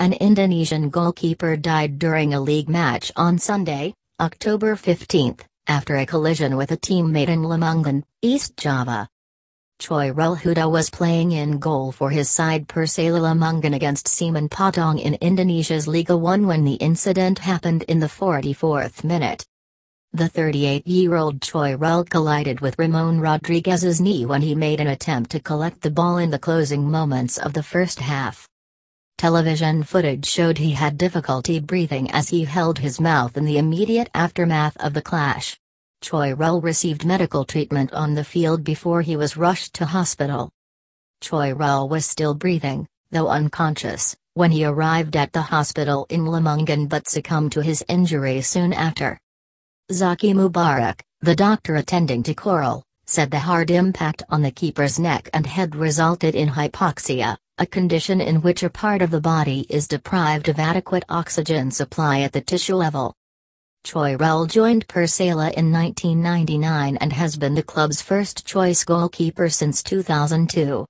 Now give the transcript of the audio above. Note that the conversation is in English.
An Indonesian goalkeeper died during a league match on Sunday, October 15, after a collision with a teammate in Lamongan, East Java. Choi Huda was playing in goal for his side Persela Lamongan against Semen Padang in Indonesia's Liga 1 when the incident happened in the 44th minute. The 38-year-old Choirul collided with Ramon Rodrigues's knee when he made an attempt to collect the ball in the closing moments of the first half. Television footage showed he had difficulty breathing as he held his mouth in the immediate aftermath of the clash. Choi Choirul received medical treatment on the field before he was rushed to hospital. Choi Choirul was still breathing, though unconscious, when he arrived at the hospital in Lamongan but succumbed to his injury soon after. Zaki Mubarak, the doctor attending to Choirul, said the hard impact on the keeper's neck and head resulted in hypoxia, a condition in which a part of the body is deprived of adequate oxygen supply at the tissue level. Choirul joined Persela in 1999 and has been the club's first choice goalkeeper since 2002.